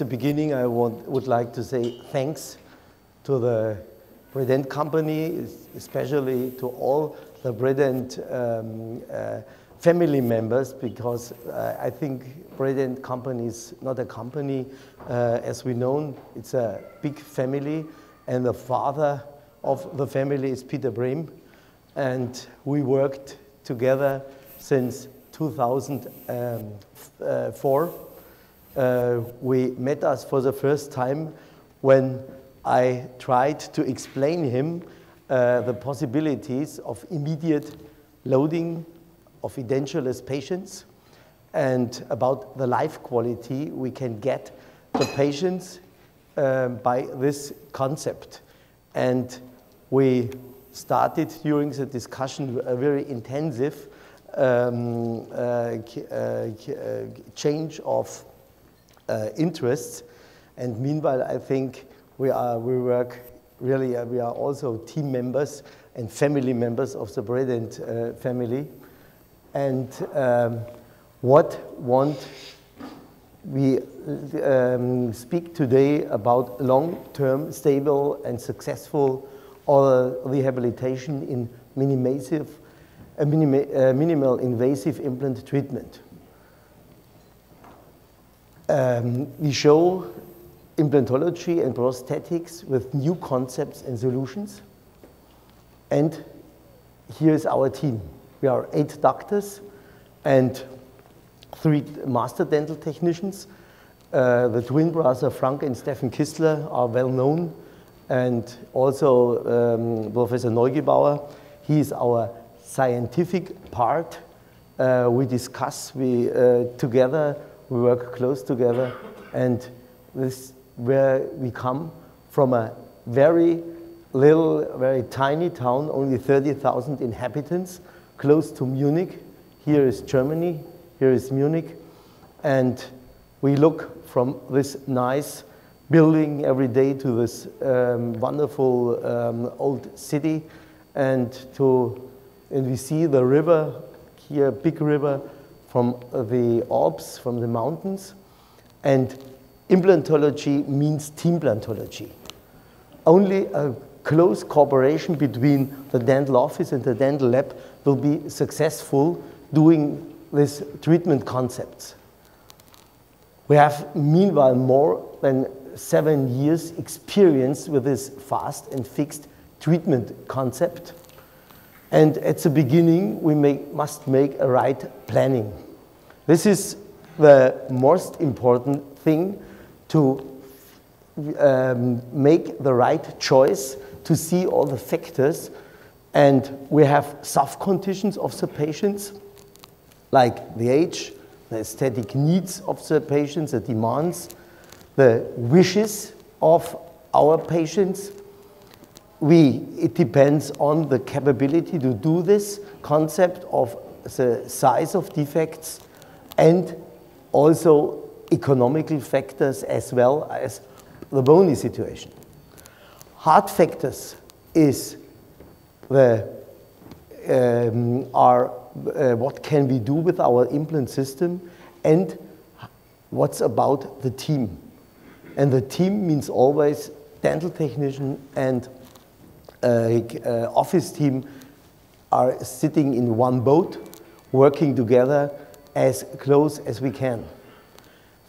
the beginning, I want, would like to say thanks to the Bredent company, especially to all the Bredent um, uh, family members, because uh, I think Bredent company is not a company uh, as we know. It's a big family, and the father of the family is Peter Brehm, and we worked together since 2004. Uh, we met us for the first time when I tried to explain him uh, the possibilities of immediate loading of edentulous patients and about the life quality we can get the patients uh, by this concept. And we started during the discussion a very intensive um, uh, uh, change of uh, interests. And meanwhile, I think we, are, we work really, uh, we are also team members and family members of the Bredent uh, family. And um, what want we um, speak today about long-term, stable, and successful oral rehabilitation in minimasive, uh, minima, uh, minimal invasive implant treatment. Um, we show implantology and prosthetics with new concepts and solutions. And here is our team. We are eight doctors and three master dental technicians. Uh, the twin brothers Frank and Stefan Kistler are well known, and also um, Professor Neugebauer. He is our scientific part. Uh, we discuss we, uh, together, we work close together, and this where we come from a very little, very tiny town, only 30,000 inhabitants, close to Munich. Here is Germany, here is Munich. And we look from this nice building every day to this um, wonderful um, old city and to and we see the river here big river from the Alps from the mountains and implantology means team implantology only a close cooperation between the dental office and the dental lab will be successful doing these treatment concepts. We have meanwhile more than seven years experience with this fast and fixed treatment concept. And at the beginning, we make, must make a right planning. This is the most important thing to um, make the right choice, to see all the factors. And we have soft conditions of the patients, like the age, the aesthetic needs of the patients, the demands, the wishes of our patients. We, it depends on the capability to do this concept of the size of defects and also economical factors as well as the bony situation. Hard factors is the, um, are uh, what can we do with our implant system and what's about the team. And the team means always dental technician and office team are sitting in one boat, working together as close as we can.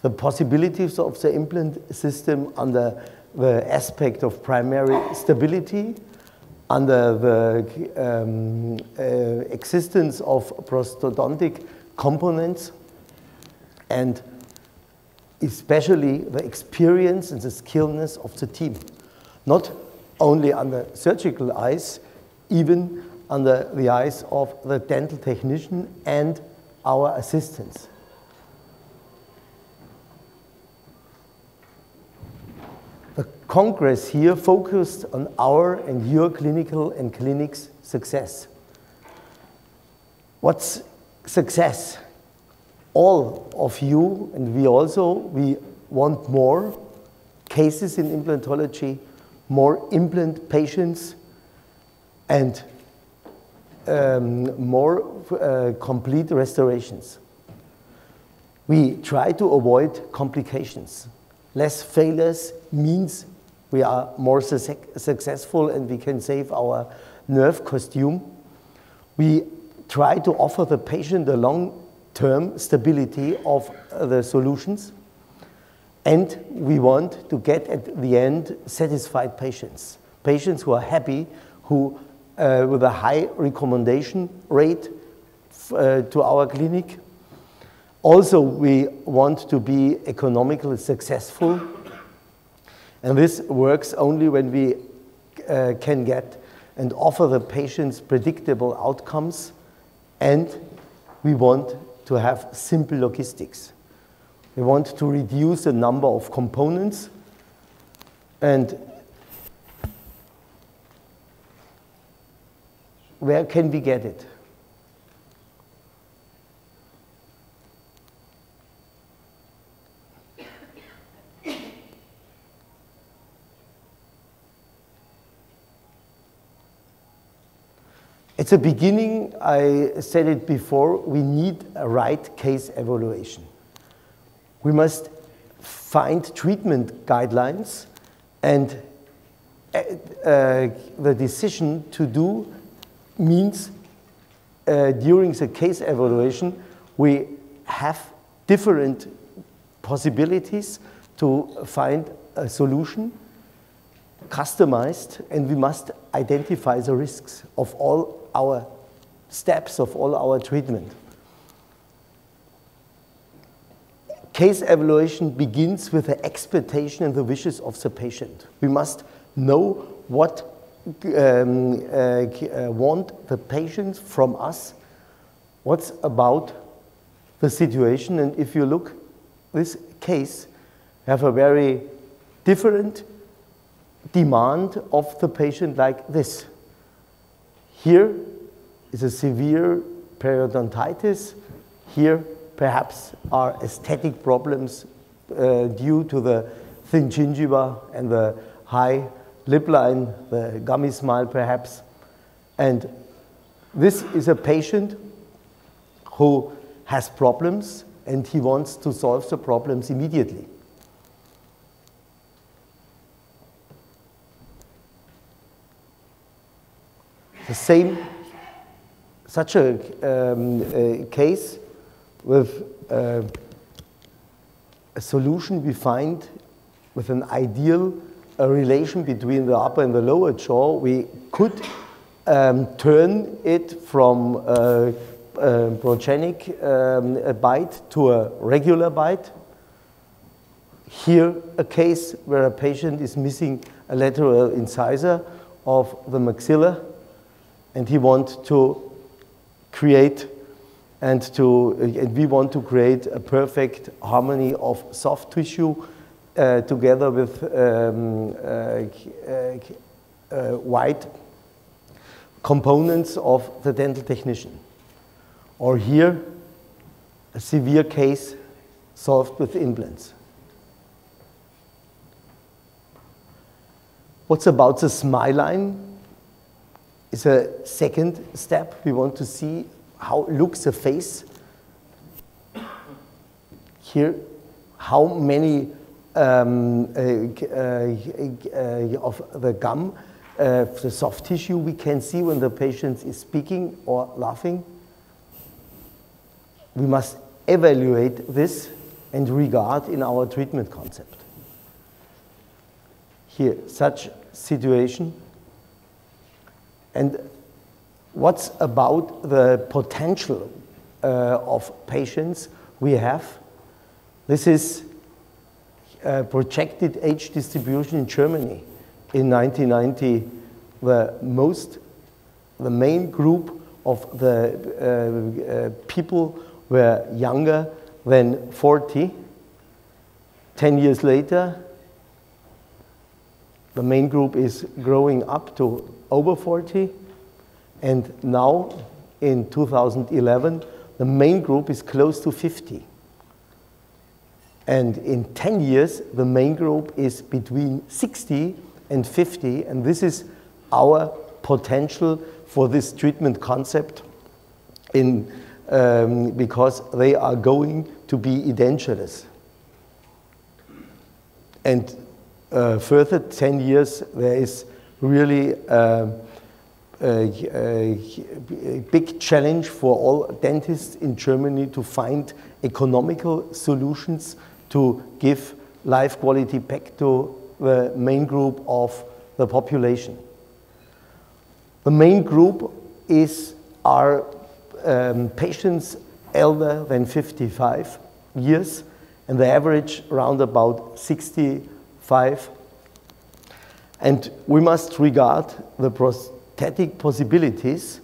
The possibilities of the implant system under the aspect of primary stability, under the um, uh, existence of prosthodontic components, and especially the experience and the skillness of the team. Not only under surgical eyes, even under the eyes of the dental technician and our assistants. The Congress here focused on our and your clinical and clinics success. What's success? all of you, and we also, we want more cases in implantology, more implant patients, and um, more uh, complete restorations. We try to avoid complications. less failures means we are more su successful and we can save our nerve costume. We try to offer the patient the long-term stability of the solutions. And we want to get at the end satisfied patients. Patients who are happy, who uh, with a high recommendation rate uh, to our clinic. Also, we want to be economically successful. And this works only when we uh, can get and offer the patients predictable outcomes. And we want to have simple logistics. We want to reduce the number of components and where can we get it? At the beginning, I said it before, we need a right case evaluation. We must find treatment guidelines and uh, uh, the decision to do means uh, during the case evaluation, we have different possibilities to find a solution, customized, and we must identify the risks of all our steps, of all our treatment. Case evaluation begins with the expectation and the wishes of the patient. We must know what um, uh, uh, want the patient from us, what's about the situation. And if you look this case, have a very different demand of the patient like this. Here is a severe periodontitis. Here perhaps are aesthetic problems uh, due to the thin gingiva and the high lip line, the gummy smile perhaps. And this is a patient who has problems and he wants to solve the problems immediately. The same, such a, um, a case with uh, a solution we find with an ideal a relation between the upper and the lower jaw, we could um, turn it from a, a progenic um, a bite to a regular bite. Here, a case where a patient is missing a lateral incisor of the maxilla, and he wants to create and to and we want to create a perfect harmony of soft tissue uh, together with um, uh, uh, white components of the dental technician. Or here, a severe case solved with implants. What's about the smile line? Is a second step. We want to see how looks the face. Here, how many um, uh, uh, of the gum, uh, the soft tissue we can see when the patient is speaking or laughing. We must evaluate this and regard in our treatment concept. Here, such situation. And what's about the potential uh, of patients we have? This is uh, projected age distribution in Germany in 1990, the most, the main group of the uh, uh, people were younger than 40. 10 years later, the main group is growing up to over 40. And now, in 2011, the main group is close to 50. And in 10 years, the main group is between 60 and 50, and this is our potential for this treatment concept in, um, because they are going to be edentulous. And uh, further 10 years, there is really uh, a, big challenge for all dentists in Germany to find economical solutions to give life quality back to the main group of the population. The main group is our um, patients elder than 55 years and the average around about 65. And we must regard the prosthetic possibilities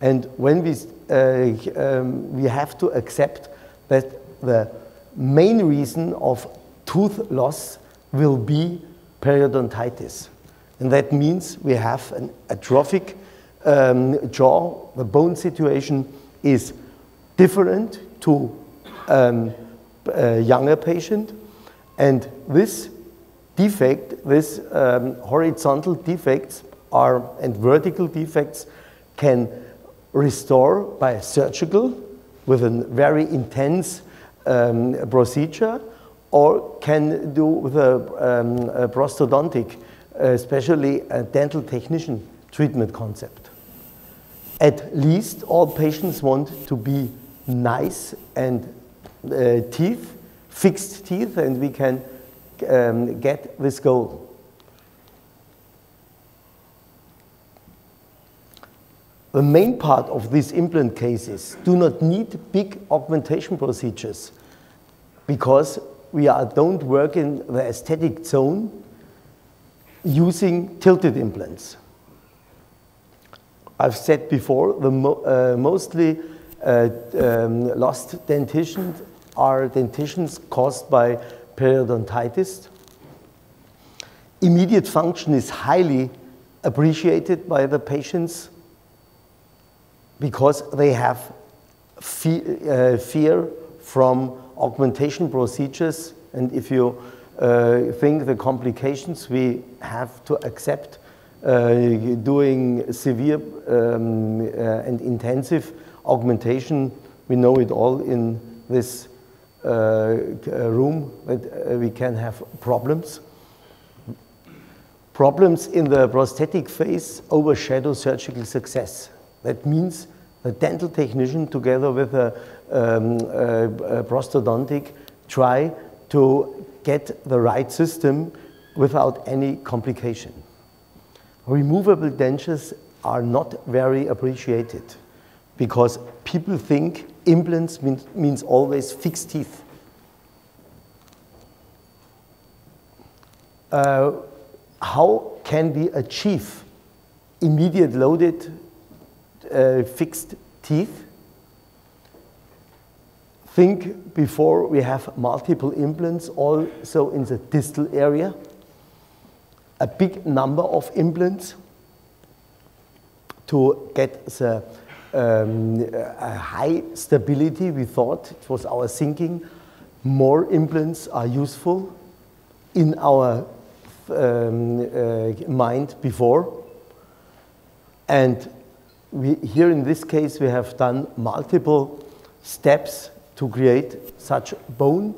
and when we, uh, um, we have to accept that the main reason of tooth loss will be periodontitis. And that means we have an atrophic um, jaw. The bone situation is different to um, a younger patient. And this defect, this um, horizontal defects are, and vertical defects can restore by surgical with a very intense um, procedure or can do with a, um, a prosthodontic, especially a dental technician treatment concept. At least all patients want to be nice and uh, teeth, fixed teeth, and we can um, get this goal. The main part of these implant cases do not need big augmentation procedures because we are, don't work in the aesthetic zone using tilted implants. I've said before, the mo uh, mostly uh, um, lost dentition are dentitions caused by periodontitis. Immediate function is highly appreciated by the patients because they have fe uh, fear from augmentation procedures. And if you uh, think the complications we have to accept uh, doing severe um, uh, and intensive augmentation, we know it all in this uh, room that we can have problems. Problems in the prosthetic phase overshadow surgical success. That means the dental technician together with a, um, a, a prosthodontic try to get the right system without any complication. Removable dentures are not very appreciated because people think implants mean, means always fixed teeth. Uh, how can we achieve immediate loaded uh, fixed teeth? Think before we have multiple implants also in the distal area, a big number of implants to get the um, high stability. We thought it was our thinking. More implants are useful in our um, uh, mind before. And we, here in this case, we have done multiple steps to create such bone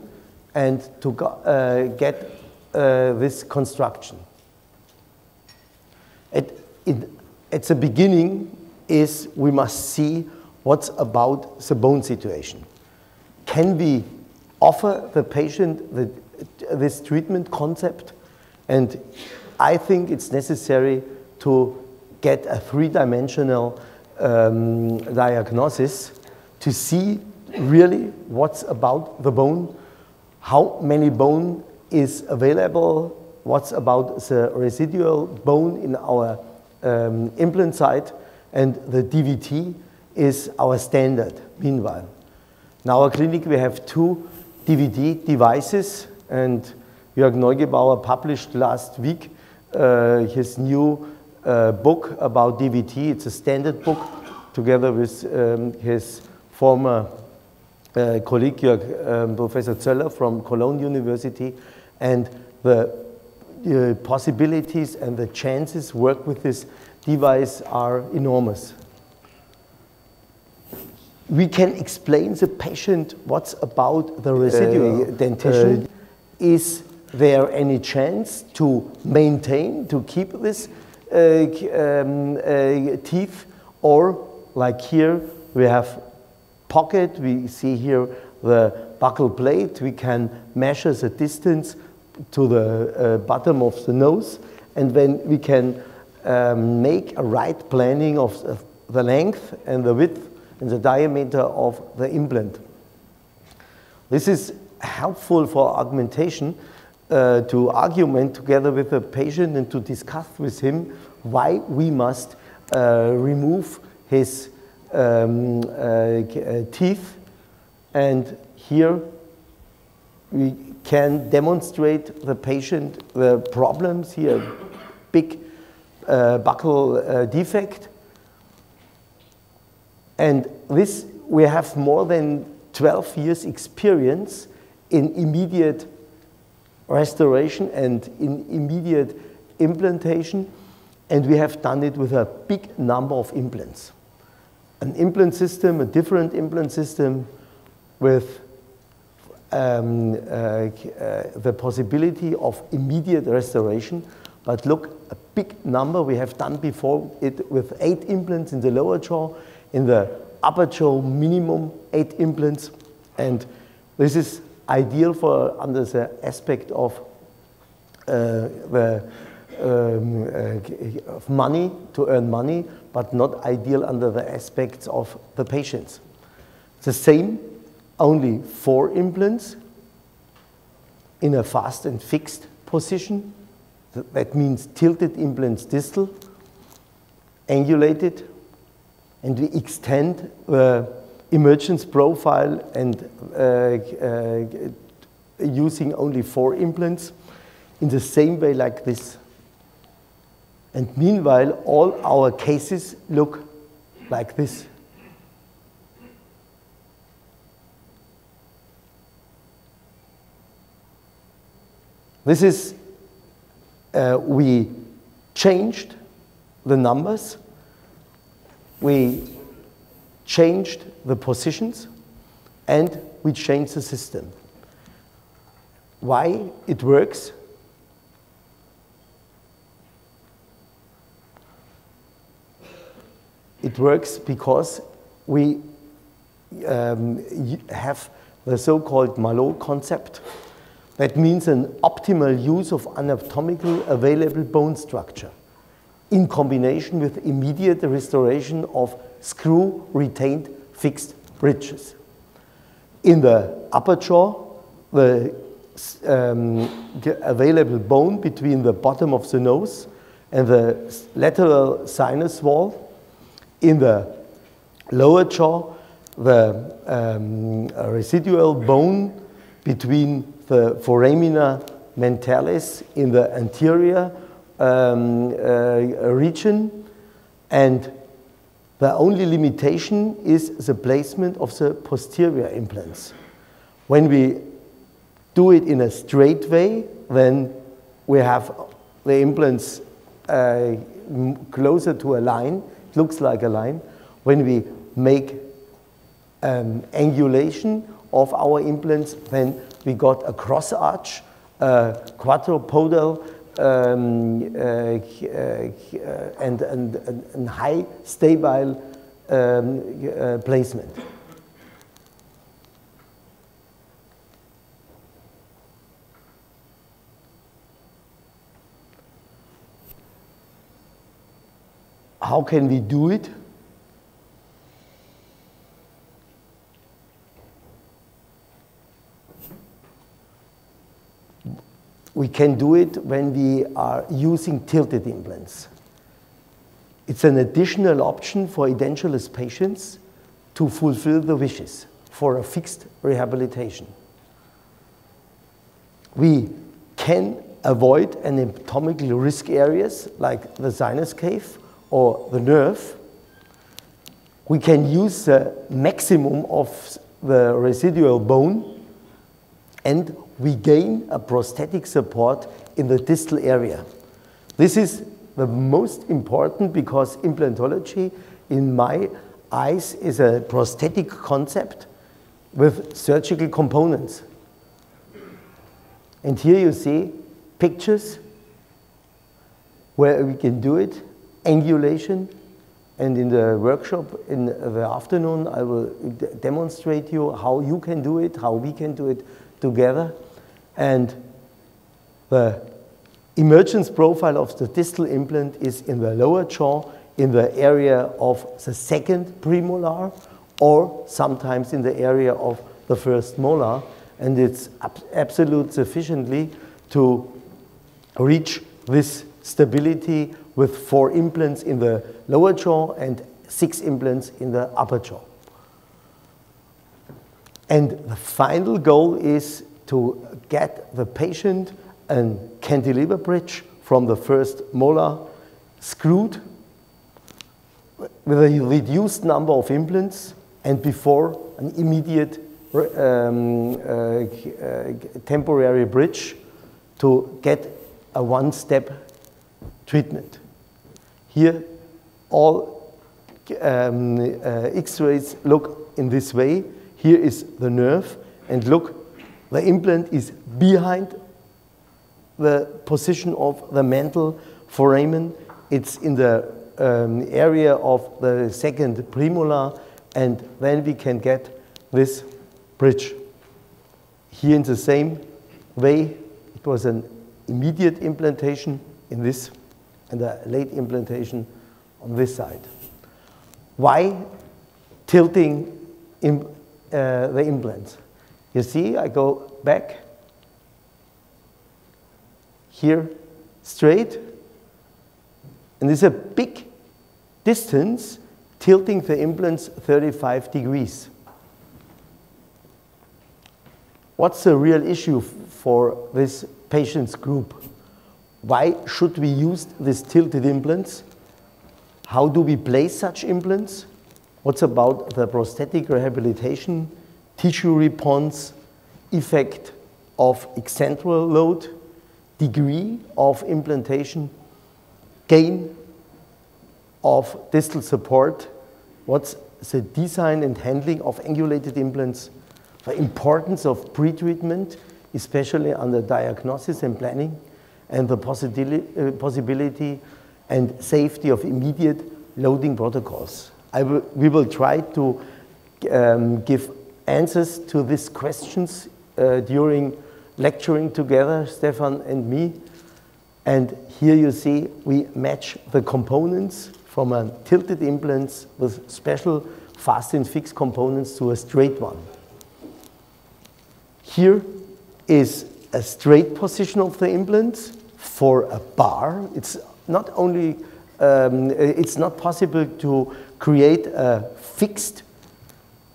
and to uh, get uh, this construction. At, in, at the beginning, is we must see what's about the bone situation. Can we offer the patient the, this treatment concept? And I think it's necessary to get a three-dimensional um, diagnosis to see really what's about the bone, how many bone is available, what's about the residual bone in our um, implant site, and the DVT is our standard meanwhile. In our clinic we have two DVT devices and Jörg Neugebauer published last week uh, his new uh, book about DVT. It's a standard book together with um, his former uh, colleague um, Professor Zöller from Cologne University and the uh, possibilities and the chances work with this device are enormous. We can explain the patient what's about the residual uh, dentition uh, is there any chance to maintain, to keep this um, uh, teeth? Or like here, we have pocket, we see here the buccal plate, we can measure the distance to the uh, bottom of the nose, and then we can um, make a right planning of the length and the width and the diameter of the implant. This is helpful for augmentation uh, to argument together with the patient and to discuss with him why we must uh, remove his um, uh, teeth. And here we can demonstrate the patient the problems here, big uh, buccal uh, defect. And this, we have more than 12 years experience in immediate restoration and in immediate implantation. And we have done it with a big number of implants. An implant system, a different implant system with um, uh, uh, the possibility of immediate restoration. But look, a big number we have done before it with eight implants in the lower jaw, in the upper jaw minimum eight implants. And this is ideal for under the aspect of uh, the um, uh, of money to earn money, but not ideal under the aspects of the patients. The same, only four implants in a fast and fixed position. That means tilted implants distal, angulated, and we extend the emergence profile and uh, uh, using only four implants in the same way like this. And meanwhile, all our cases look like this. This is, uh, we changed the numbers, we changed the positions, and we changed the system. Why it works? It works because we um, have the so-called Malo concept. That means an optimal use of anatomically available bone structure in combination with immediate restoration of screw retained fixed bridges. In the upper jaw, the um, available bone between the bottom of the nose and the lateral sinus wall. In the lower jaw, the um, residual bone between the foramina mentalis in the anterior um, uh, region and the only limitation is the placement of the posterior implants. When we do it in a straight way, then we have the implants uh, closer to a line. It looks like a line. When we make um, angulation of our implants, then we got a cross arch, a quadrupodal um, uh, uh, and, and, and, high stable um, uh, placement. How can we do it? We can do it when we are using tilted implants. It's an additional option for edentulous patients to fulfill the wishes for a fixed rehabilitation. We can avoid anatomical risk areas like the sinus cave or the nerve. We can use the maximum of the residual bone and we gain a prosthetic support in the distal area. This is the most important because implantology, in my eyes, is a prosthetic concept with surgical components. And here you see pictures where we can do it, angulation, and in the workshop in the afternoon, I will demonstrate you how you can do it, how we can do it together. And the emergence profile of the distal implant is in the lower jaw, in the area of the second premolar, or sometimes in the area of the first molar. And it's ab absolute sufficiently to reach this stability with four implants in the lower jaw and six implants in the upper jaw. And the final goal is to get the patient a cantilever bridge from the first molar screwed with a reduced number of implants and before an immediate um, uh, uh, temporary bridge to get a one-step treatment. Here, all um, uh, X-rays look in this way. Here is the nerve, and look, the implant is behind the position of the mental foramen. It's in the um, area of the second premolar, and then we can get this bridge. Here in the same way, it was an immediate implantation in this and a late implantation on this side. Why tilting in, uh, the implants? You see, I go back here straight, and there's a big distance tilting the implants 35 degrees. What's the real issue for this patient's group? Why should we use these tilted implants? How do we place such implants? What's about the prosthetic rehabilitation, tissue response, effect of eccentric load, degree of implantation, gain of distal support, what's the design and handling of angulated implants, the importance of pre-treatment, especially under diagnosis and planning, and the uh, possibility and safety of immediate loading protocols. Will, we will try to um, give answers to these questions uh, during lecturing together, Stefan and me. And here you see we match the components from a tilted implant with special fast and fixed components to a straight one. Here is a straight position of the implant for a bar. It's not only, um, it's not possible to create a fixed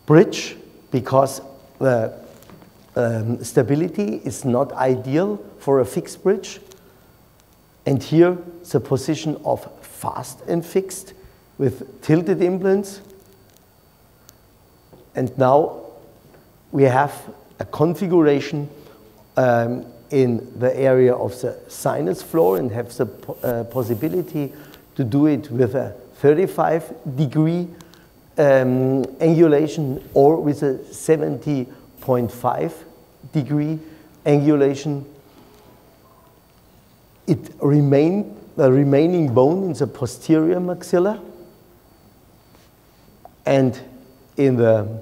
bridge because the um, stability is not ideal for a fixed bridge. And here, the position of fast and fixed with tilted implants. And now we have a configuration um, in the area of the sinus floor and have the uh, possibility to do it with a 35 degree um, angulation or with a 70.5 degree angulation. It remain, the remaining bone in the posterior maxilla and in the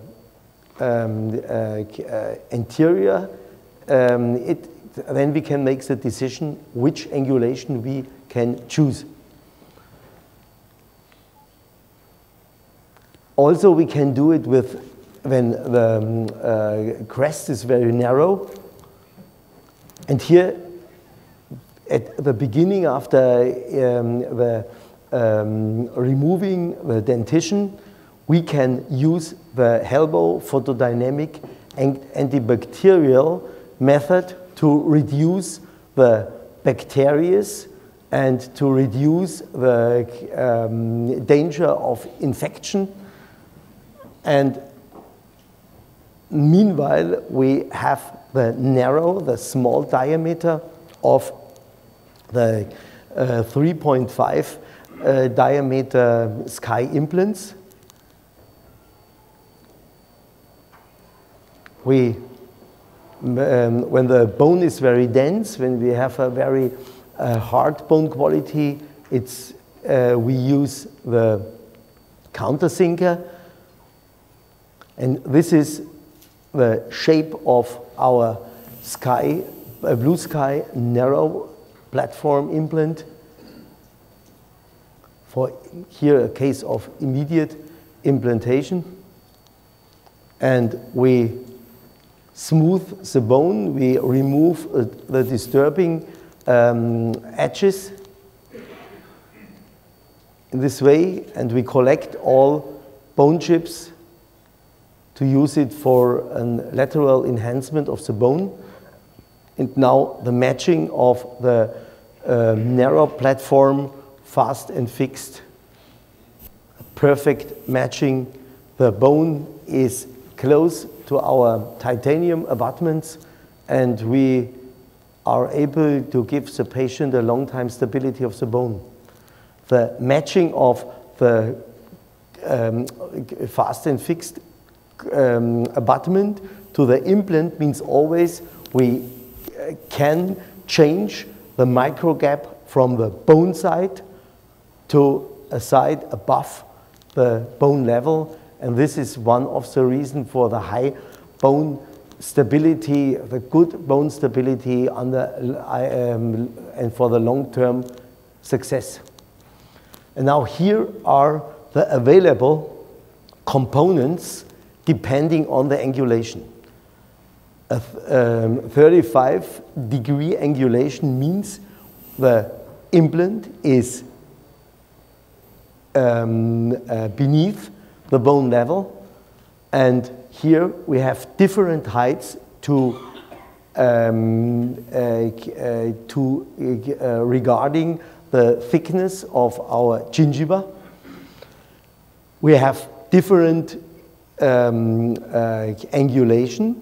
um, uh, uh, anterior, um, it, then we can make the decision which angulation we can choose. Also, we can do it with when the um, uh, crest is very narrow. And here, at the beginning, after um, the um, removing the dentition, we can use the Helbo photodynamic and antibacterial method to reduce the bacteria and to reduce the um, danger of infection. And meanwhile, we have the narrow, the small diameter of the uh, 3.5 uh, diameter sky implants. We um, when the bone is very dense, when we have a very uh, hard bone quality, it's, uh, we use the countersinker. And this is the shape of our sky, uh, blue sky narrow platform implant. For here a case of immediate implantation. And we smooth the bone, we remove uh, the disturbing um, edges in this way, and we collect all bone chips to use it for a lateral enhancement of the bone. And now the matching of the uh, narrow platform, fast and fixed, perfect matching. The bone is close to our titanium abutments and we are able to give the patient a long time stability of the bone. The matching of the um, fast and fixed um, abutment to the implant means always we uh, can change the micro gap from the bone side to a side above the bone level and this is one of the reasons for the high bone stability, the good bone stability under, um, and for the long-term success. And now here are the available components depending on the angulation. A um, 35 degree angulation means the implant is um, uh, beneath the bone level. And here we have different heights to, um, uh, uh, to uh, regarding the thickness of our gingiva. We have different um, uh, angulation,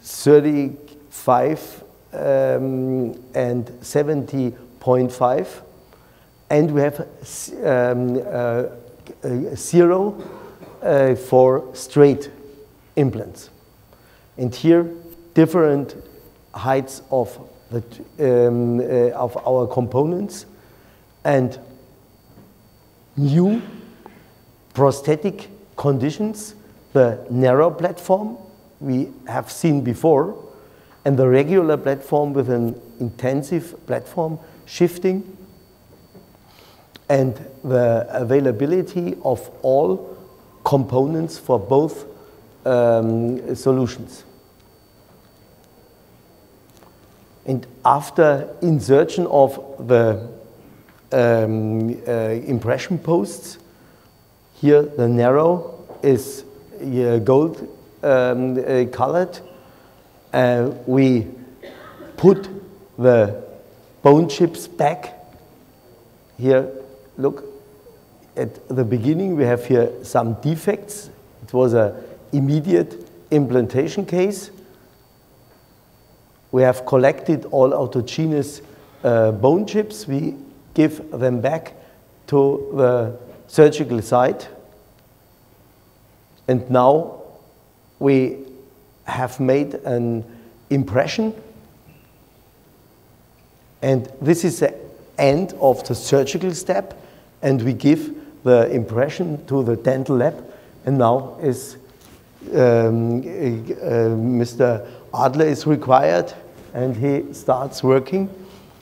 35 um, and 70.5. And we have um, uh, zero uh, for straight implants. And here, different heights of, the, um, uh, of our components and new prosthetic conditions, the narrow platform we have seen before, and the regular platform with an intensive platform shifting, and the availability of all components for both um, solutions. And after insertion of the um, uh, impression posts, here the narrow is gold um, uh, colored. Uh, we put the bone chips back. Here, look, at the beginning, we have here some defects. It was an immediate implantation case. We have collected all autogenous uh, bone chips. We give them back to the surgical site. And now we have made an impression. And this is the end of the surgical step. And we give the impression to the dental lab, and now is um, uh, Mr. Adler is required, and he starts working.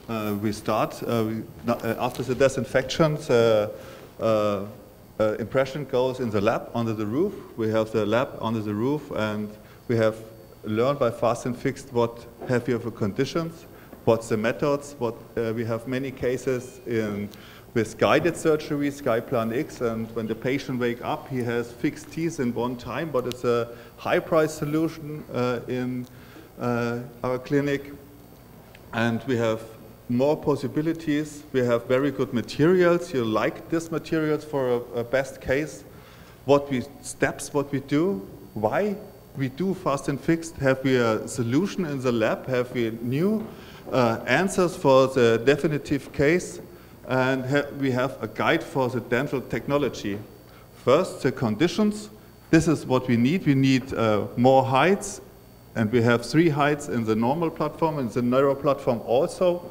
Uh, we start uh, we, uh, after the disinfection. Uh, uh, impression goes in the lab under the roof. We have the lab under the roof, and we have learned by fast and fixed what have you for conditions, what's the methods. What we have many cases in with guided surgery, SkyPlan X, and when the patient wake up, he has fixed teeth in one time, but it's a high price solution uh, in uh, our clinic. And we have more possibilities. We have very good materials. You like these materials for a, a best case. What we steps, what we do, why we do fast and fixed. Have we a solution in the lab? Have we new uh, answers for the definitive case? and ha we have a guide for the dental technology. First, the conditions. This is what we need. We need uh, more heights And we have three heights in the normal platform and the narrow platform also.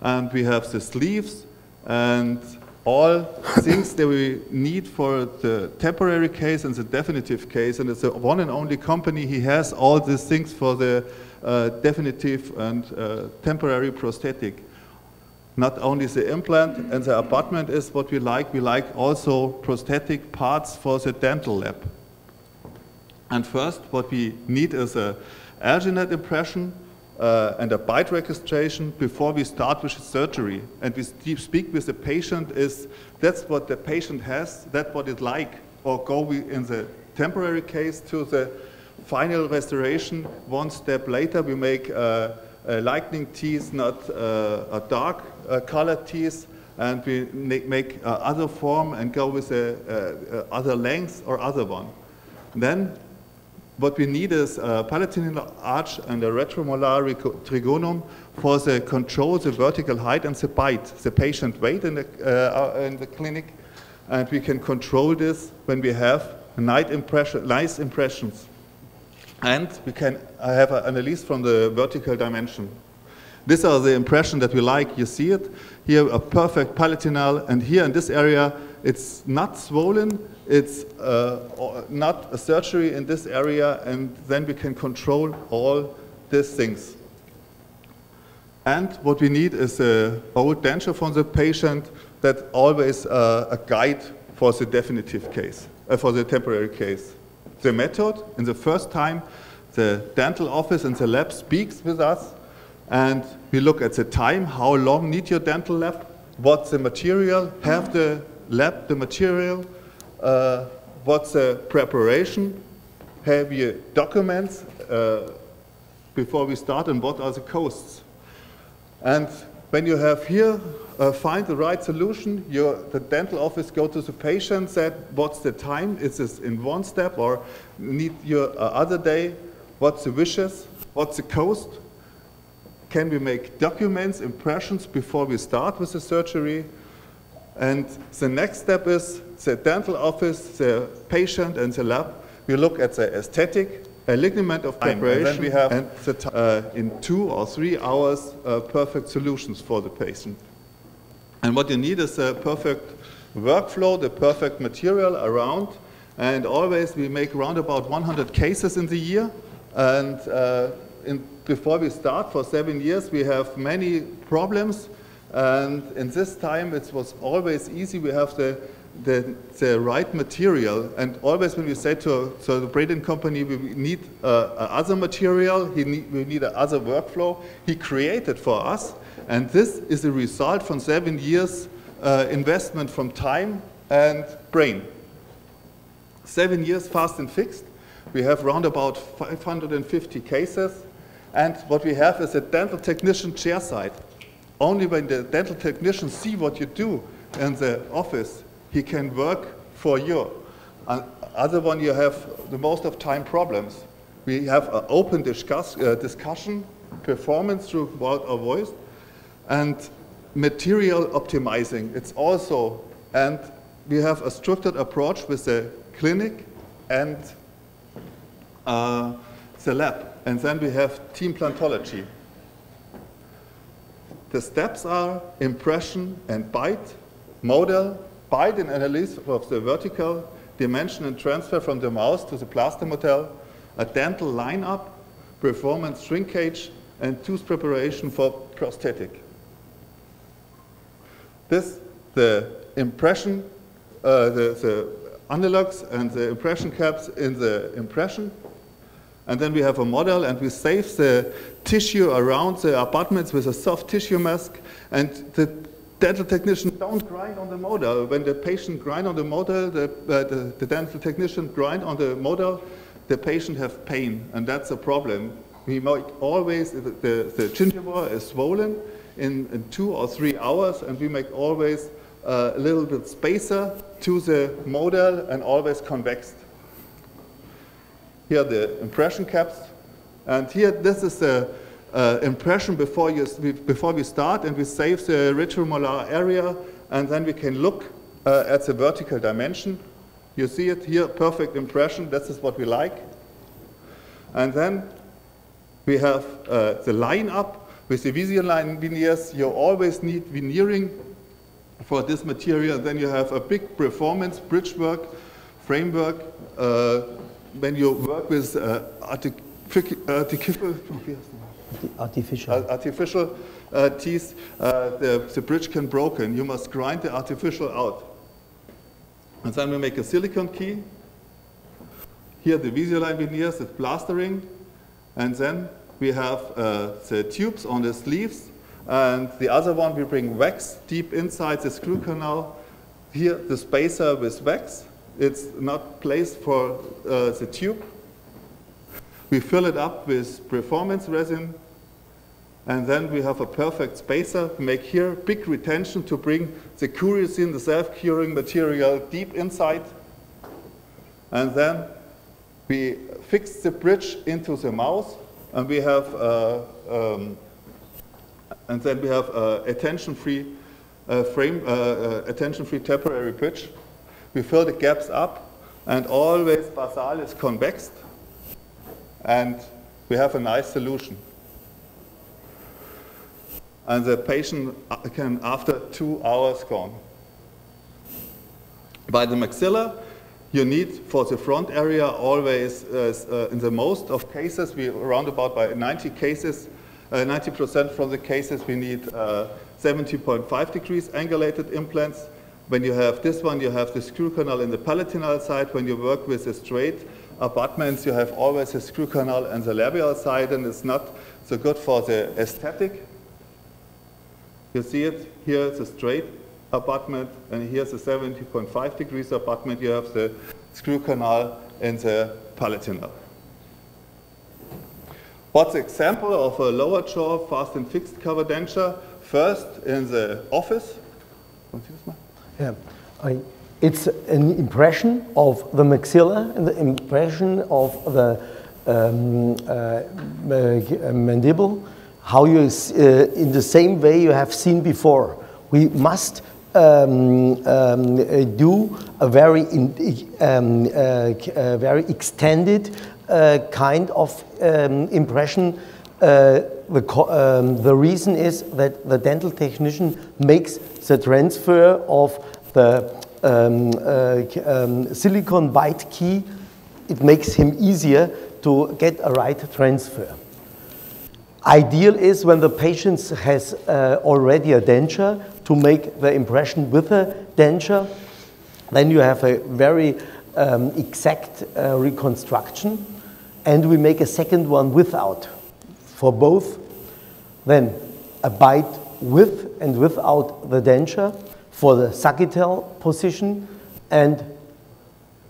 And we have the sleeves and all things that we need for the temporary case and the definitive case. And it's the one and only company, he has all these things for the uh, definitive and uh, temporary prosthetic. Not only the implant and the abutment is what we like, we like also prosthetic parts for the dental lab. And first, what we need is a Alginate impression uh, and a bite registration before we start with surgery. And we speak with the patient is, that's what the patient has, that's what it like. Or go in the temporary case to the final restoration. One step later, we make uh, lightning teeth, not uh, a dark uh, colored teeth, and we make, uh, other form and go with a, other length or other one. Then what we need is a palatinal arch and a retromolar trigonum for the control, the vertical height and the bite, the patient weight in the, uh, in the clinic. And we can control this when we have night impression, nice impressions. And we can have an analysis from the vertical dimension. These are the impression that we like. You see it here, a perfect palatinal, and here in this area, it's not swollen, it's uh, not a surgery in this area, and then we can control all these things. And what we need is a old denture from the patient that always uh, a guide for the definitive case, uh, for the temporary case. The method, in the first time, the dental office and the lab speaks with us, and we look at the time, how long need your dental lab, what's the material, have the lab the material, uh, what's the preparation, have you documents uh, before we start, and what are the costs. And when you have here, uh, find the right solution, your, the dental office go to the patient, said, what's the time, is this in one step, or need your uh, other day, what's the wishes, what's the cost, can we make documents, impressions before we start with the surgery, and the next step is the dental office, the patient, and the lab. We look at the aesthetic, a ligament of preparation, and then we have and the uh, in two or three hours uh, perfect solutions for the patient. And what you need is a perfect workflow, the perfect material around, and always we make around about 100 cases in the year. And uh, in, before we start for seven years, we have many problems and in this time, it was always easy. We have the, the, the right material. And always when we say to, to the bredent company, we need uh, other material, he need, we need another workflow, he created for us. And this is a result from seven years uh, investment from time and brain. Seven years fast and fixed. We have around about 550 cases. And what we have is a dental technician chair side. Only when the dental technician see what you do in the office, he can work for you. And other one, you have the most of time problems. We have an open discuss, uh, discussion, performance through word or voice, and material optimizing. It's also, and we have a structured approach with the clinic and uh, the lab. And then we have team plantology. The steps are impression and bite, model, bite and analysis of the vertical dimension and transfer from the mouth to the plaster model, a dental lineup, performance shrinkage, and tooth preparation for prosthetic. This, the impression, uh, the, the analogs and the impression caps in the impression, and then we have a model and we save the tissue around the abutments with a soft tissue mask. And the dental technician don't grind on the model. When the patient grind on the model, the, uh, the, the, dental technician grind on the model, the patient have pain. And that's a problem. We might always, the, the, gingiva is swollen in, in two or three hours, and we make always uh, a little bit spacer to the model and always convex. Here the impression caps. And here, this is the uh, impression before, you, before we start, and we save the retromolar area, and then we can look uh, at the vertical dimension. You see it here, perfect impression. This is what we like. And then we have uh, the line up. With the Visioline veneers, you always need veneering for this material. Then you have a big performance bridge work, framework. Uh, when you work with uh, artificial, artificial, artificial uh, teeth, uh, the, the bridge can broken. You must grind the artificial out. And then we make a silicon key. Here the Visioline veneers with plastering. And then we have uh, the tubes on the sleeves. And the other one, we bring wax deep inside the screw canal. Here, the spacer with wax. It's not placed for uh, the tube. We fill it up with performance resin. And then we have a perfect spacer. Make here big retention to bring the Curiosine, the self-curing material, deep inside. And then we fix the bridge into the mouth and we have, uh, um, and then we have uh, attention-free uh, frame, uh, uh, attention-free temporary bridge. We fill the gaps up, and always basal is convex, and we have a nice solution. And the patient can, after two hours, gone. By the maxilla, you need for the front area always, uh, uh, in the most of cases, we round about by 90 cases, 90% uh, from the cases we need 70.5 uh, degrees angulated implants. When you have this one, you have the screw canal in the palatinal side. When you work with the straight abutments, you have always a screw canal on the labial side, and it's not so good for the aesthetic. You see it here, the straight abutment, and here's the 70.5 degrees abutment. You have the screw canal in the palatinal. What's example of a lower jaw fast and fixed cover denture? First, in the office. Yeah, I, it's an impression of the maxilla and the impression of the um, uh, mandible, how you, uh, in the same way you have seen before. We must um, um, do a very, in, um, uh, very extended uh, kind of um, impression. Uh, the, um, the reason is that the dental technician makes the transfer of the um, uh, silicon bite key. It makes him easier to get a right transfer. Ideal is when the patient has uh, already a denture to make the impression with a denture. Then you have a very um, exact uh, reconstruction. And we make a second one without for both. Then a bite with and without the denture for the sagittal position. And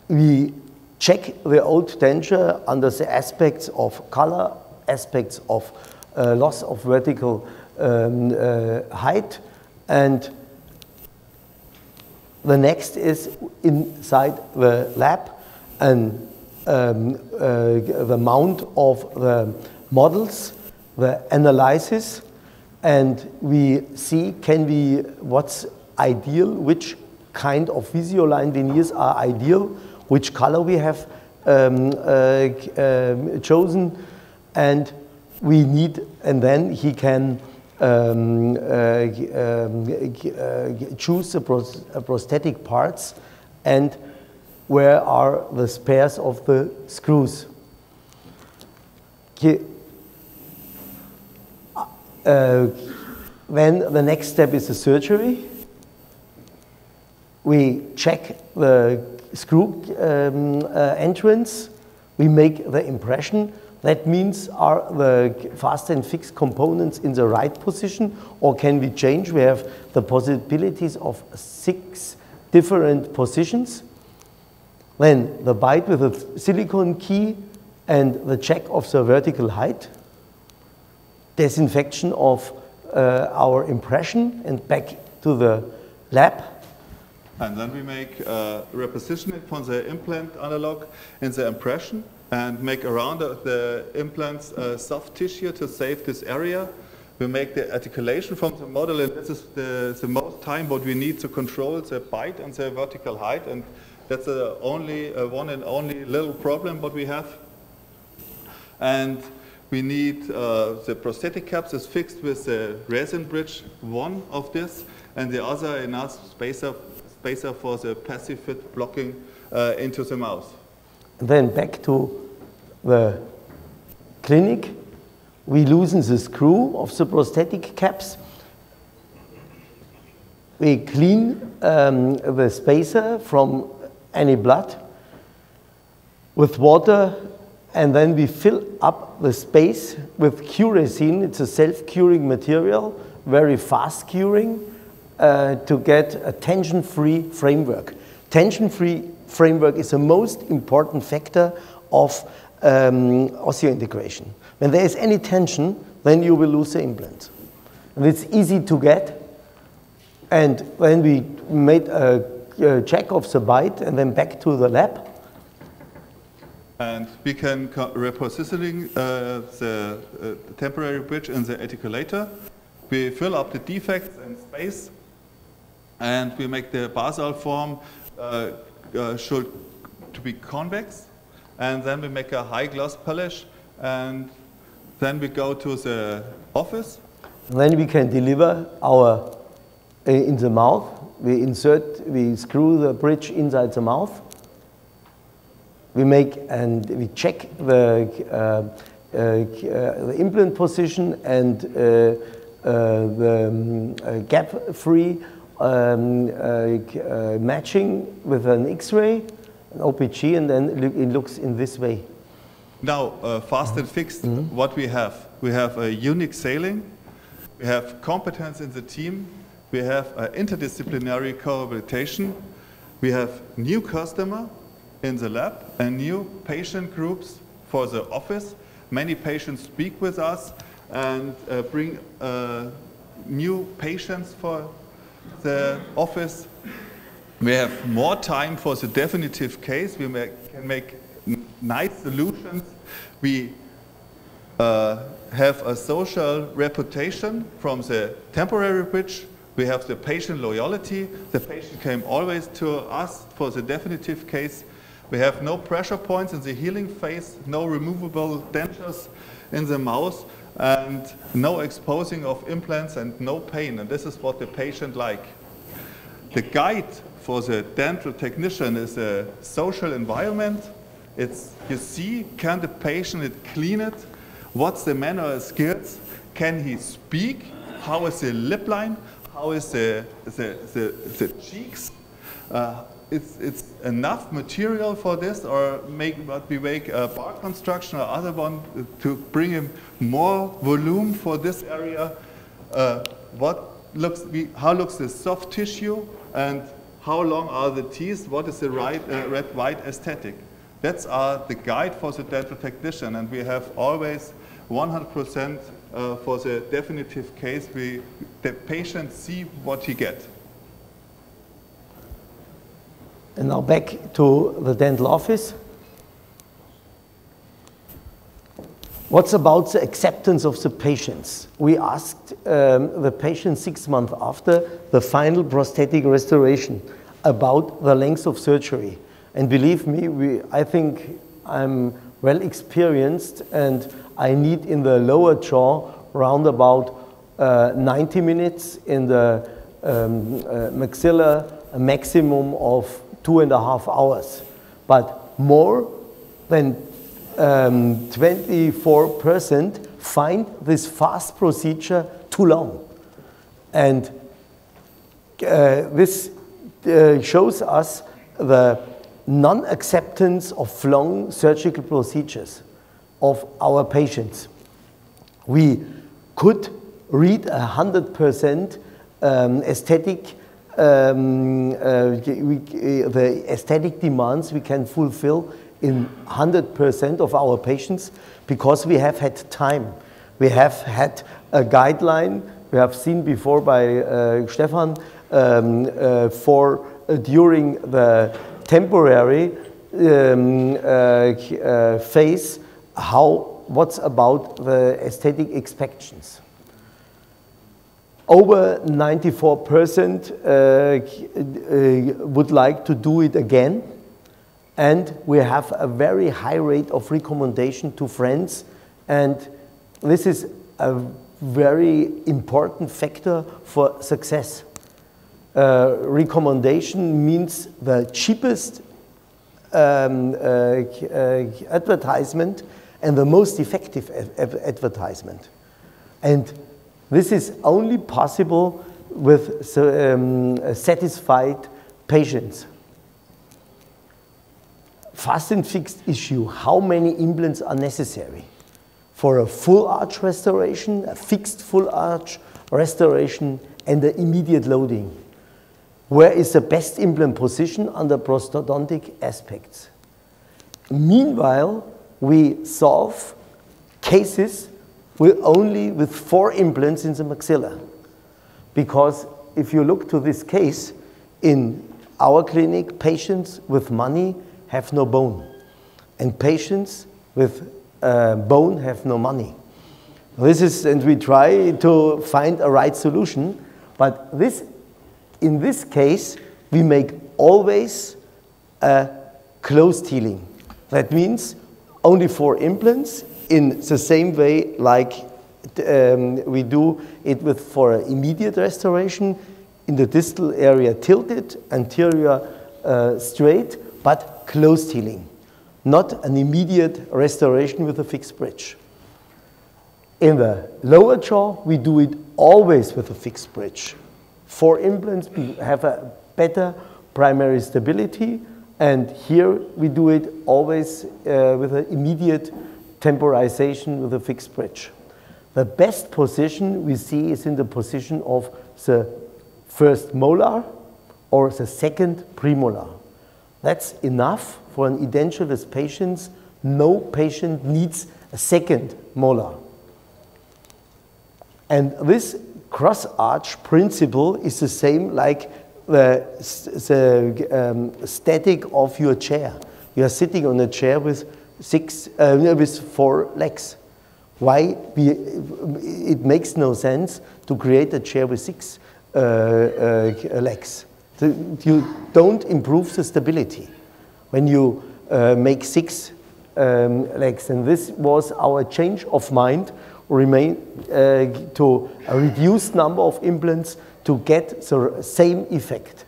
we check the old denture under the aspects of color, aspects of uh, loss of vertical um, uh, height. And the next is inside the lab and um, uh, the mount of the models, the analysis, and we see can we what's ideal, which kind of Visioline veneers are ideal, which color we have um, uh, uh, chosen, and we need, and then he can um, uh, um, uh, choose the prosthetic parts and where are the spares of the screws. Uh, then the next step is the surgery. We check the screw um, uh, entrance. We make the impression that means are the fast and fixed components in the right position or can we change? We have the possibilities of six different positions. Then the bite with a silicone key and the check of the vertical height. Disinfection of uh, our impression and back to the lab. And then we make uh, repositioning from the implant analog in the impression and make around the implants uh, soft tissue to save this area. We make the articulation from the model, and this is the, the most time what we need to control the bite and the vertical height, and that's the only uh, one and only little problem what we have. And we need uh, the prosthetic caps is fixed with the resin bridge, one of this, and the other enough spacer, spacer for the passive fit blocking uh, into the mouth. Then back to the clinic, we loosen the screw of the prosthetic caps. We clean um, the spacer from any blood with water and then we fill up the space with Curesin. It's a self-curing material, very fast curing, uh, to get a tension-free framework. Tension-free framework is the most important factor of um, osseointegration. When there is any tension, then you will lose the implant. And it's easy to get. And when we made a, a check of the bite and then back to the lab, and we can repositioning uh, the uh, temporary bridge in the articulator. We fill up the defects in space, and we make the basal form uh, uh, should to be convex, and then we make a high gloss polish, and then we go to the office. And then we can deliver our uh, in the mouth. We insert, we screw the bridge inside the mouth we make and we check the, uh, uh, the implant position and uh, uh the um, gap-free um, uh, matching with an X-ray, an OPG, and then it looks in this way. Now, fast and fixed, mm -hmm. what we have, we have a unique sailing, we have competence in the team, we have interdisciplinary cohabitation, we have new customer, in the lab and new patient groups for the office. Many patients speak with us and uh, bring uh, new patients for the office. We have more time for the definitive case. We make, can make nice solutions. We uh, have a social reputation from the temporary bridge. We have the patient loyalty. The patient came always to us for the definitive case. We have no pressure points in the healing phase, no removable dentures in the mouth, and no exposing of implants and no pain. And this is what the patient like. The guide for the dental technician is a social environment. It's, you see, can the patient clean it? What's the manner skills? Can he speak? How is the lip line? How is the, the, the, the cheeks? Uh, it's, it's enough material for this or make what we make a bar construction or other one to bring in more volume for this area. Uh, what looks, we, how looks the soft tissue and how long are the teeth? What is the right, uh, red-white aesthetic? That's uh, the guide for the dental technician and we have always 100% uh, for the definitive case. We, the patient see what he gets. And now back to the dental office. What's about the acceptance of the patients? We asked um, the patient six months after the final prosthetic restoration about the length of surgery. And believe me, we, I think I'm well experienced and I need in the lower jaw round about uh, 90 minutes, in the um, uh, maxilla a maximum of two and a half hours. But more than 24% um, find this fast procedure too long. And uh, this uh, shows us the non-acceptance of long surgical procedures of our patients. We could read 100% um, aesthetic um, uh, we, uh, the aesthetic demands we can fulfill in 100% of our patients because we have had time. We have had a guideline we have seen before by uh, Stefan um, uh, for uh, during the temporary um, uh, phase how what's about the aesthetic expectations over 94% uh, uh, would like to do it again. And we have a very high rate of recommendation to friends and this is a very important factor for success. Uh, recommendation means the cheapest um, uh, advertisement and the most effective advertisement. And this is only possible with um, satisfied patients. Fast and fixed issue, how many implants are necessary? For a full arch restoration, a fixed full arch restoration, and the immediate loading. Where is the best implant position under prosthodontic aspects? Meanwhile, we solve cases with only with four implants in the maxilla. Because if you look to this case, in our clinic, patients with money have no bone. And patients with uh, bone have no money. This is, and we try to find a right solution, but this, in this case, we make always a closed healing. That means only four implants in the same way like um, we do it with for immediate restoration in the distal area tilted, anterior uh, straight, but closed healing, not an immediate restoration with a fixed bridge. In the lower jaw, we do it always with a fixed bridge. For implants, we have a better primary stability, and here we do it always uh, with an immediate temporization with a fixed bridge. The best position we see is in the position of the first molar or the second premolar. That's enough for an edentulous patient. No patient needs a second molar. And this cross arch principle is the same like the, the um, static of your chair. You are sitting on a chair with six, uh, with four legs. Why? We, it makes no sense to create a chair with six uh, uh, legs. You don't improve the stability when you uh, make six um, legs. And this was our change of mind, remain uh, to a reduced number of implants to get the same effect.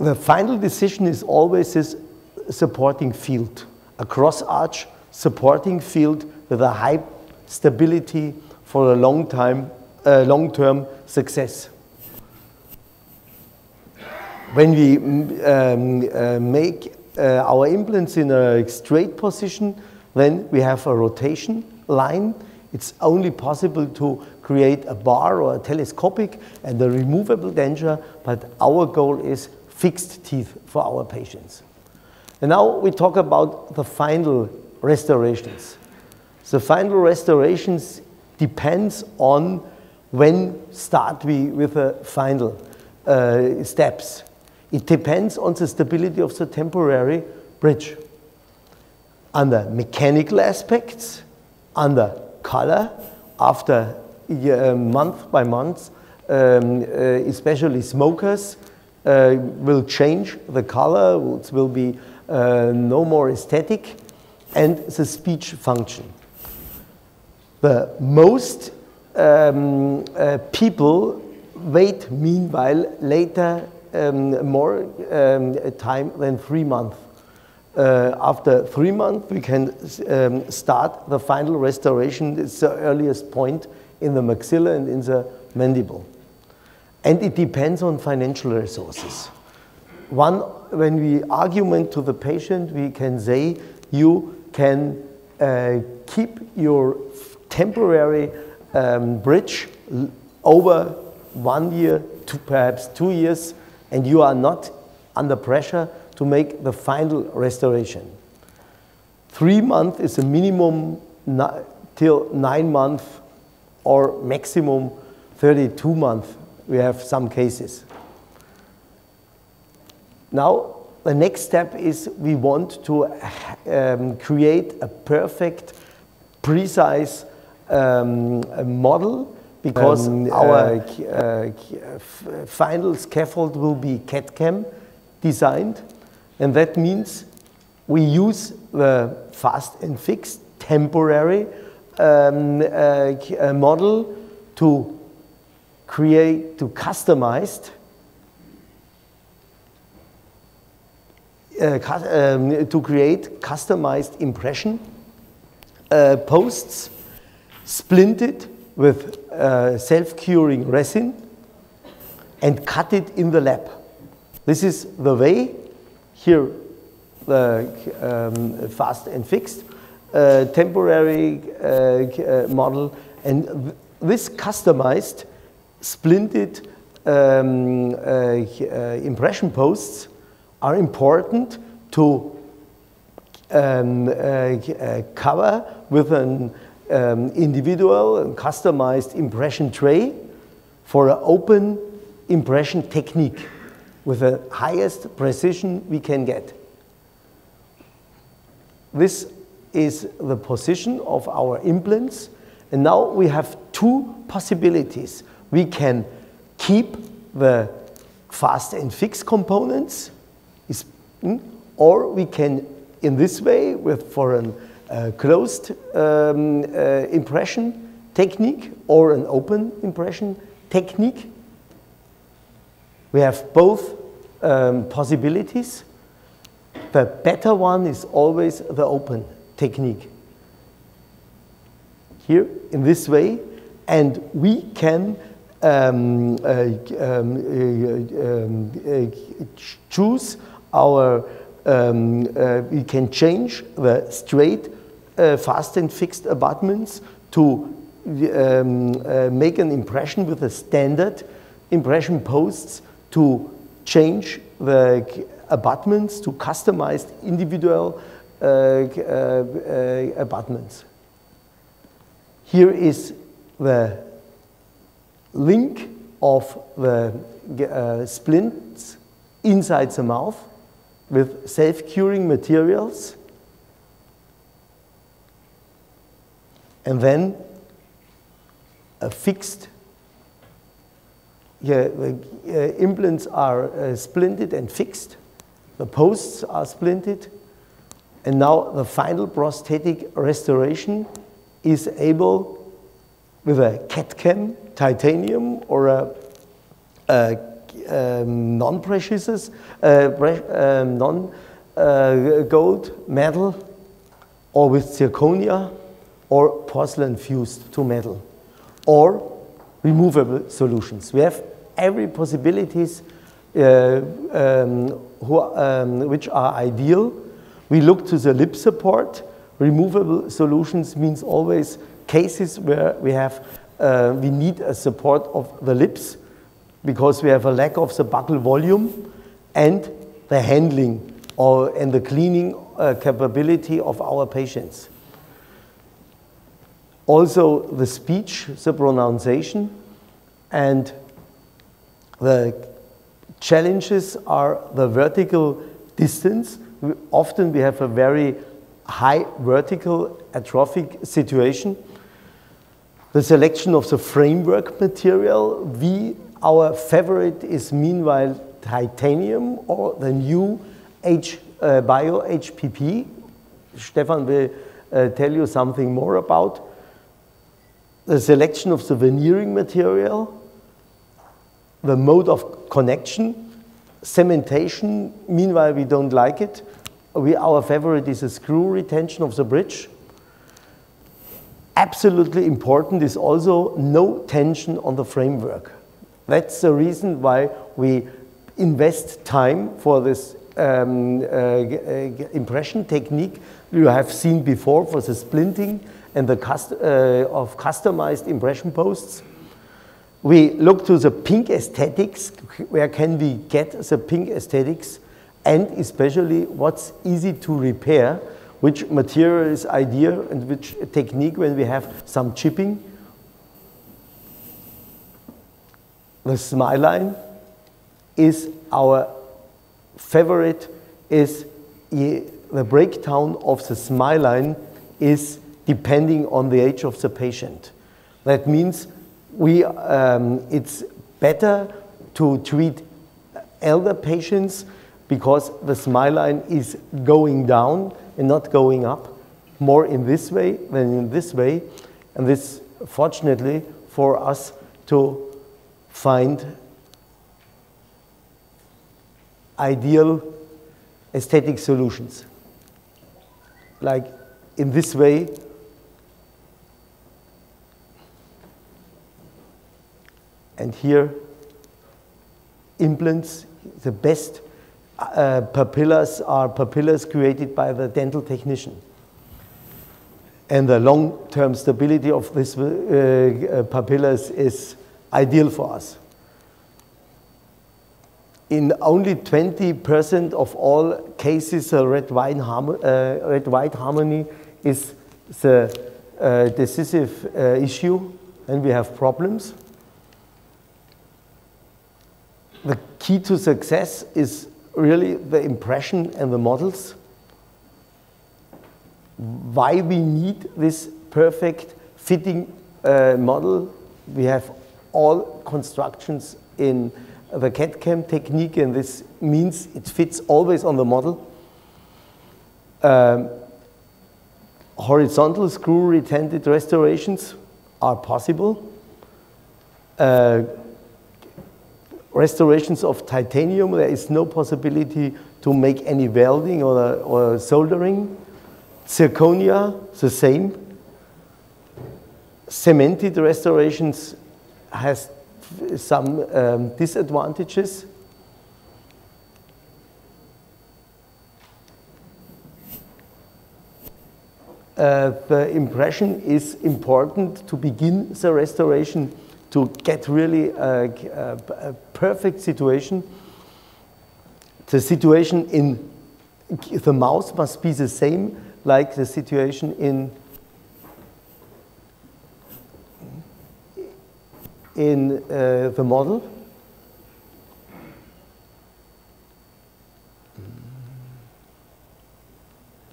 The final decision is always this supporting field, a cross arch supporting field with a high stability for a long time, uh, long-term success. When we um, uh, make uh, our implants in a straight position, then we have a rotation line. It's only possible to create a bar or a telescopic and a removable denture, but our goal is fixed teeth for our patients. And now we talk about the final restorations. The final restorations depends on when start we with the final uh, steps. It depends on the stability of the temporary bridge. Under mechanical aspects, under color, after uh, month by month, um, uh, especially smokers uh, will change the color, it will be no more aesthetic, and the speech function. The most um, uh, people wait meanwhile later um, more um, time than three months. Uh, after three months, we can um, start the final restoration. It's the earliest point in the maxilla and in the mandible. And it depends on financial resources. One, when we argument to the patient, we can say you can uh, keep your temporary um, bridge over one year to perhaps two years and you are not under pressure to make the final restoration. Three months is a minimum till nine months or maximum 32 months. We have some cases. Now, the next step is we want to um, create a perfect, precise um, model because um, our uh, uh final scaffold will be CAD-CAM designed, and that means we use the fast and fixed temporary um, uh, model to create, to customized um, to create customized impression uh, posts splinted with uh, self-curing resin and cut it in the lab. This is the way here the um, fast and fixed uh, temporary uh, uh, model and this customized splinted um, impression posts are important to um, uh, cover with an um, individual and customized impression tray for an open impression technique with the highest precision we can get. This is the position of our implants and now we have two possibilities. We can keep the fast and fixed components hmm, or we can in this way with for an uh, closed um, uh, impression technique or an open impression technique. We have both um, possibilities. The better one is always the open technique. Here, in this way, and we can um, uh, um, uh, um uh, choose our um, uh, we can change the straight uh, fast and fixed abutments to um, uh, make an impression with the standard impression posts to change the abutments to customized individual uh, uh, abutments. Here is the link of the uh, splints inside the mouth with self-curing materials and then a fixed yeah, the uh, implants are uh, splinted and fixed. The posts are splinted. And now the final prosthetic restoration is able, with a CAD-CAM titanium or a, a um, non-precious, uh, um, non-gold uh, metal, or with zirconia, or porcelain fused to metal, or removable solutions. We have every possibilities uh, um, who, um, which are ideal. We look to the lip support. Removable solutions means always cases where we have uh, we need a support of the lips because we have a lack of the buccal volume and the handling or, and the cleaning uh, capability of our patients. Also the speech, the pronunciation, and the challenges are the vertical distance. We, often we have a very high vertical atrophic situation. The selection of the framework material, we our favorite is meanwhile titanium or the new H, uh, Bio HPP. Stefan will uh, tell you something more about. The selection of the veneering material, the mode of connection, cementation, meanwhile we don't like it. We, our favorite is a screw retention of the bridge. Absolutely important is also no tension on the framework. That's the reason why we invest time for this um, uh, uh, impression technique you have seen before for the splinting and the cust uh, of customized impression posts. We look to the pink aesthetics, where can we get the pink aesthetics, and especially what's easy to repair, which material is ideal and which technique when we have some chipping the smile line is our favorite is the breakdown of the smile line is depending on the age of the patient. That means we, um, it's better to treat elder patients because the smile line is going down and not going up. more in this way than in this way. And this, fortunately, for us to find ideal aesthetic solutions. Like in this way, and here, implants, the best uh, papillas are papillas created by the dental technician. And the long-term stability of these uh, uh, papillas is ideal for us. In only 20% of all cases, uh, red, wine uh, red harmony is the uh, decisive uh, issue, and we have problems. The key to success is really the impression and the models. Why we need this perfect fitting uh, model, we have all constructions in the CAD-CAM technique, and this means it fits always on the model. Um, horizontal screw retented restorations are possible. Uh, restorations of titanium, there is no possibility to make any welding or, or soldering. Zirconia, the same. Cemented restorations has some um, disadvantages. Uh, the impression is important to begin the restoration to get really a, a, a perfect situation. The situation in the mouse must be the same like the situation in in uh, the model.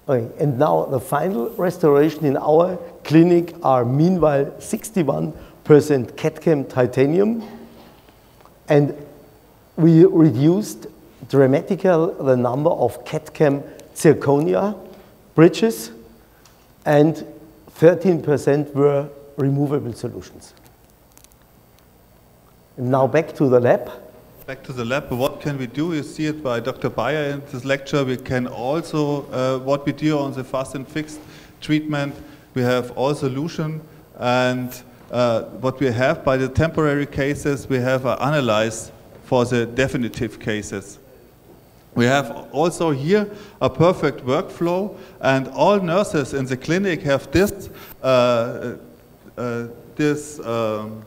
Okay, and now the final restoration in our clinic are meanwhile 61% CAD-CAM titanium and we reduced dramatically the number of CAD-CAM zirconia bridges and 13% were removable solutions. Now back to the lab. Back to the lab, what can we do? You see it by Dr. Bayer in this lecture. We can also, uh, what we do on the fast and fixed treatment, we have all solution and uh, what we have by the temporary cases, we have analyzed for the definitive cases. We have also here a perfect workflow and all nurses in the clinic have this, uh, uh this um,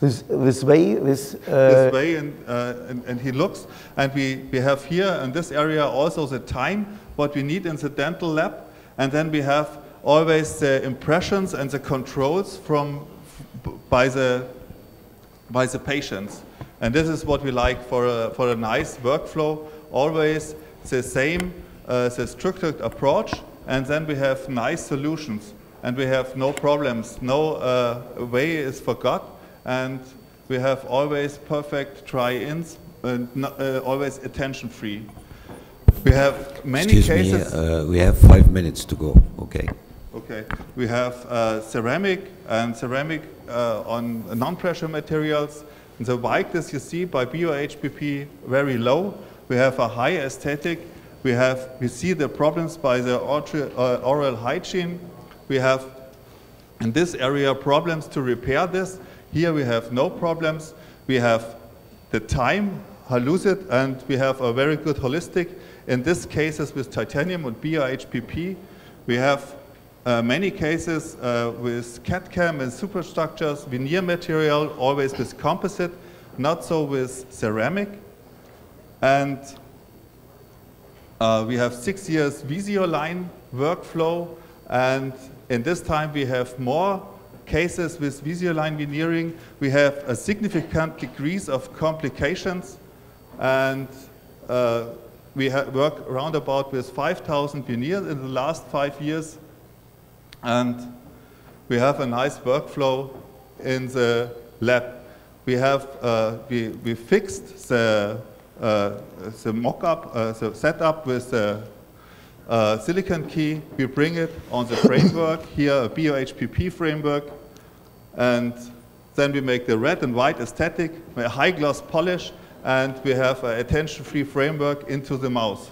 this, this way, this... Uh, this way, and, uh, and, and, he looks. And we, we have here in this area also the time, what we need in the dental lab. And then we have always the impressions and the controls from, by, the, by the patients. And this is what we like for a, for a nice workflow. Always the same, uh, the structured approach, and then we have nice solutions. And we have no problems, no uh, way is forgot, and we have always perfect try-ins and not, uh, always attention-free. We have many Excuse cases. Me, uh, we have five minutes to go. Okay. Okay. We have uh, ceramic and ceramic uh, on non-pressure materials. And the whiteness you see by BioHPP very low. We have a high aesthetic. We have we see the problems by the uh, oral hygiene. We have in this area problems to repair this. Here we have no problems. We have the time, hallucid, and we have a very good holistic. In this cases with titanium and BioHPP, we have uh, many cases uh, with CAD-CAM and superstructures, veneer material, always with composite, not so with ceramic. And uh, we have six years Visio line workflow, and in this time we have more cases with Visioline veneering, we have a significant decrease of complications and uh, we work around about with 5,000 veneers in the last five years and we have a nice workflow in the lab. We have, uh, we, we fixed the, uh, the mock-up, uh, the setup with the uh, silicon key, we bring it on the framework, here a BioHPP framework, and then we make the red and white aesthetic, a high gloss polish, and we have an attention-free framework into the mouse.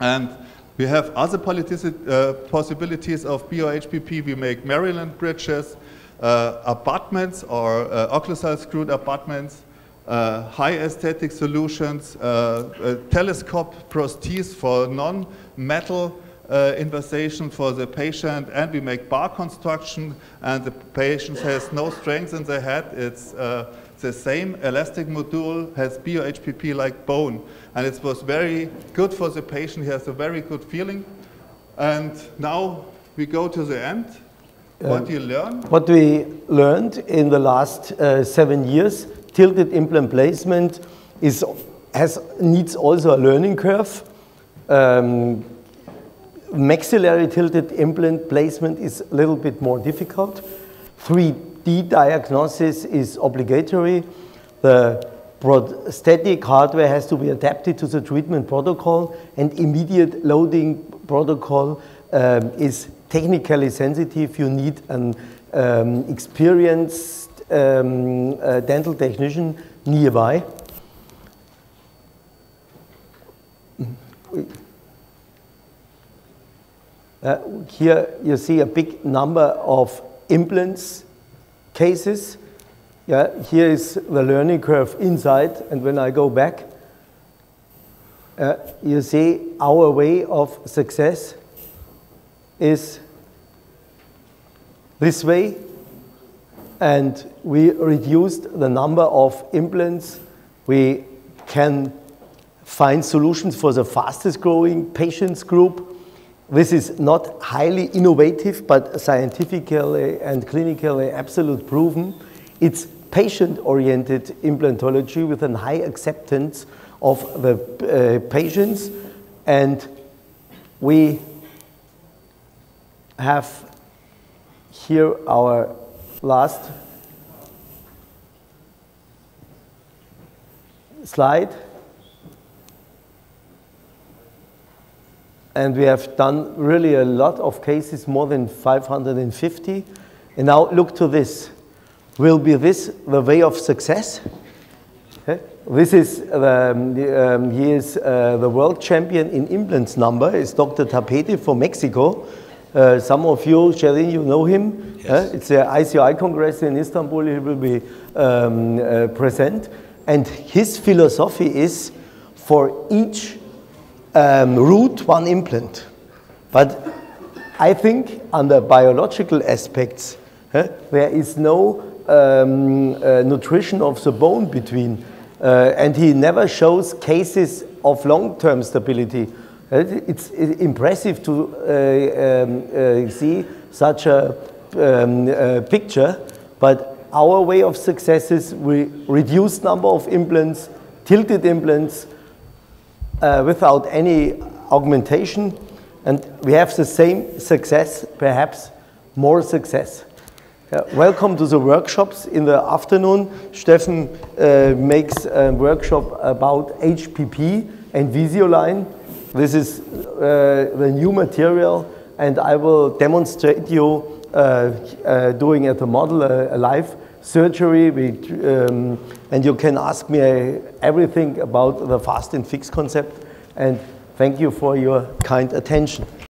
And we have other uh, possibilities of BioHPP. We make Maryland bridges, uh, abutments or uh, occlusal screwed abutments, uh, high aesthetic solutions, uh, telescope prostheses for non-metal uh, invasion for the patient, and we make bar construction, and the patient has no strength in the head. It's uh, the same elastic module has BioHPP like bone, and it was very good for the patient. He has a very good feeling. And now we go to the end. What do you learn? What we learned in the last uh, seven years, tilted implant placement is, has, needs also a learning curve. Um, maxillary tilted implant placement is a little bit more difficult. 3D diagnosis is obligatory. The prosthetic hardware has to be adapted to the treatment protocol and immediate loading protocol um, is technically sensitive, you need an um, experienced um, uh, dental technician nearby. Uh, here you see a big number of implants cases. Yeah, here is the learning curve inside, and when I go back, uh, you see our way of success is this way, and we reduced the number of implants. We can find solutions for the fastest growing patients group. This is not highly innovative, but scientifically and clinically absolute proven. It's patient-oriented implantology with a high acceptance of the uh, patients, and we have here our last slide. And we have done really a lot of cases, more than 550. And now look to this. Will be this the way of success? This is, the, um, he is uh, the world champion in implants number, is Dr. Tapete from Mexico. Uh, some of you, Sherin, you know him. Yes. Uh, it's the ICI Congress in Istanbul. He will be um, uh, present. And his philosophy is for each um, root, one implant. But I think under biological aspects, there is no um, uh, nutrition of the bone between. Uh, and he never shows cases of long-term stability. It's impressive to uh, um, uh, see such a um, uh, picture, but our way of success is we reduce number of implants, tilted implants, uh, without any augmentation, and we have the same success, perhaps more success. Uh, welcome to the workshops in the afternoon. Steffen uh, makes a workshop about HPP and visio.lign. This is uh, the new material and I will demonstrate you uh, uh, doing at the model a live surgery we, um, and you can ask me everything about the fast and fix concept and thank you for your kind attention.